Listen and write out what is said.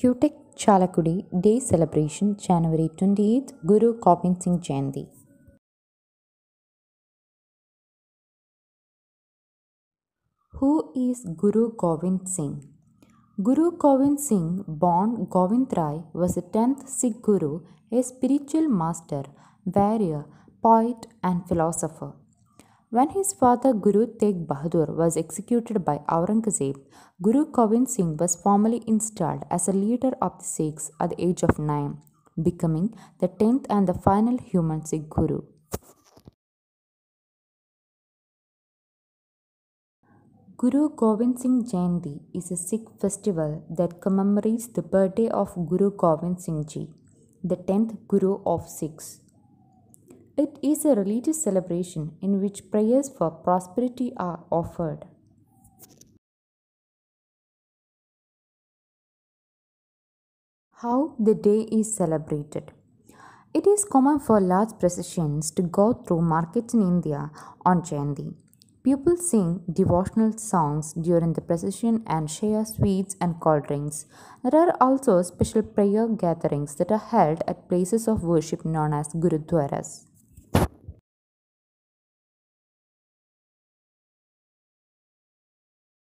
Cuttack Chalakudy Day Celebration January 28th Guru Gobind Singh Jayanti. Who is Guru Gobind Singh? Guru Gobind Singh, born Govind Rai, was the 10th Sikh Guru, a spiritual master, warrior, poet, and philosopher. When his father Guru Tegh Bahadur was executed by Aurangzeb, Guru Gobind Singh was formally installed as a leader of the Sikhs at the age of 9, becoming the 10th and the final human Sikh Guru. Guru Gobind Singh Jayanti is a Sikh festival that commemorates the birthday of Guru Gobind Singh Ji, the 10th Guru of Sikhs. It is a religious celebration in which prayers for prosperity are offered. How the day is celebrated. It is common for large processions to go through markets in India on Jayanti. People sing devotional songs during the procession and share sweets and cold drinks. There are also special prayer gatherings that are held at places of worship known as Gurudwaras.